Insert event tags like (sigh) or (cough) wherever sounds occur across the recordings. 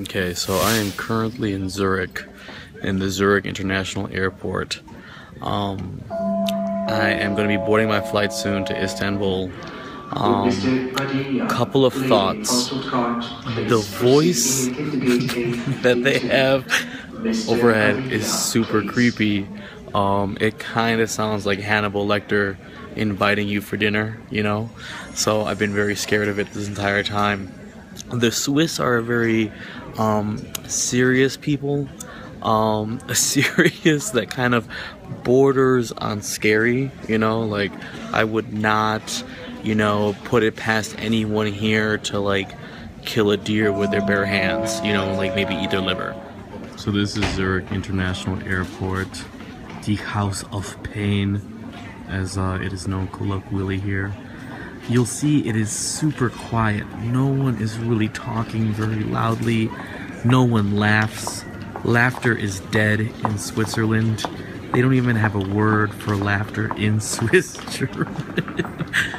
Okay, so I am currently in Zurich, in the Zurich International Airport. Um, I am going to be boarding my flight soon to Istanbul. Um, couple of thoughts. The voice (laughs) that they have overhead is super creepy. Um, it kind of sounds like Hannibal Lecter inviting you for dinner, you know? So I've been very scared of it this entire time. The Swiss are a very um, serious people. Um, (laughs) serious that kind of borders on scary, you know? Like, I would not, you know, put it past anyone here to, like, kill a deer with their bare hands, you know, like maybe eat their liver. So this is Zurich International Airport, the House of Pain, as uh, it is known colloquially here. You'll see it is super quiet. No one is really talking very loudly. No one laughs. Laughter is dead in Switzerland. They don't even have a word for laughter in (laughs) Swiss German.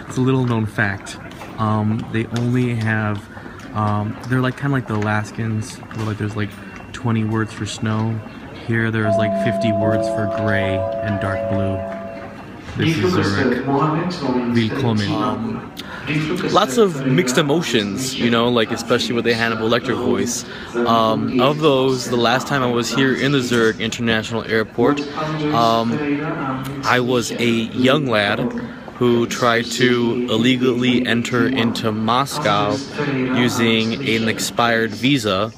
it's a little known fact. Um, they only have, um, they're like kind of like the Alaskans, where like there's like 20 words for snow. Here there's like 50 words for gray and dark blue. This is Zurich. Willkommen. Um, lots of mixed emotions, you know, like especially with the Hannibal Lecter voice. Um, of those, the last time I was here in the Zurich International Airport, um, I was a young lad who tried to illegally enter into Moscow using an expired visa,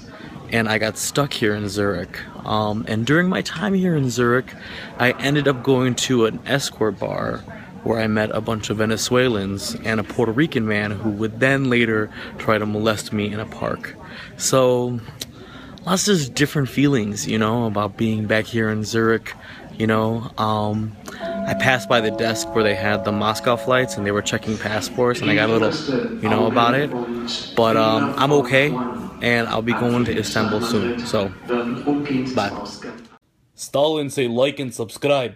and I got stuck here in Zurich. Um, and during my time here in Zurich, I ended up going to an escort bar where I met a bunch of Venezuelans and a Puerto Rican man who would then later try to molest me in a park. So, lots of different feelings, you know, about being back here in Zurich. You know, um, I passed by the desk where they had the Moscow flights and they were checking passports, and I got a little, you know, about it. But um, I'm okay, and I'll be going to Istanbul soon. So, bye. Stalin, say like and subscribe.